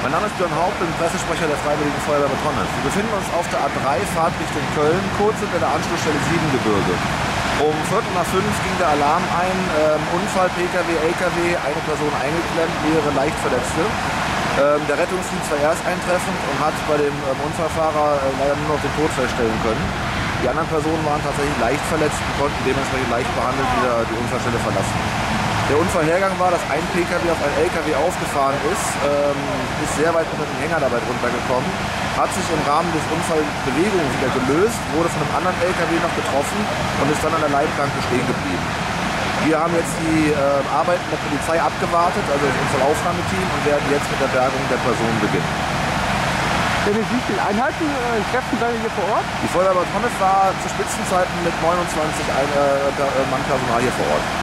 Björn Haupt, bin Pressesprecher der Freiwilligen Feuerwehr Betonne. Wir befinden uns auf der A3, Fahrt Richtung Köln, kurz hinter der Anschlussstelle Siebengebirge. Um Viertel nach fünf ging der Alarm ein, ähm, Unfall, Pkw, Lkw, eine Person eingeklemmt, mehrere Leichtverletzte. Ähm, der Rettungsdienst war erst eintreffend und hat bei dem ähm, Unfallfahrer äh, leider nur noch den Tod feststellen können. Die anderen Personen waren tatsächlich leicht verletzt und konnten dementsprechend leicht behandelt wieder die Unfallstelle verlassen. Der Unfallhergang war, dass ein Pkw auf ein Lkw aufgefahren ist, ähm, ist sehr weit unter den Hänger dabei runtergekommen, hat sich im Rahmen des Unfallbewegungen wieder gelöst, wurde von einem anderen Lkw noch getroffen und ist dann an der Leitplanke stehen geblieben. Wir haben jetzt die äh, Arbeiten der Polizei abgewartet, also das Unfallaufnahmeteam, und werden jetzt mit der Bergung der Person beginnen. Dennis, wie viele Einheiten, äh, Kräften seid ihr hier vor Ort? Die Feuerwehr Honnef war zu Spitzenzeiten mit 29 Ein äh, Mann Personal hier vor Ort.